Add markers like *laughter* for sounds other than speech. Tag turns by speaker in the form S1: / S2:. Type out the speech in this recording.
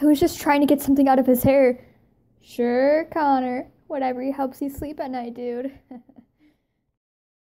S1: I was just trying to get something out of his hair. Sure, Connor. Whatever helps you sleep at night, dude. *laughs*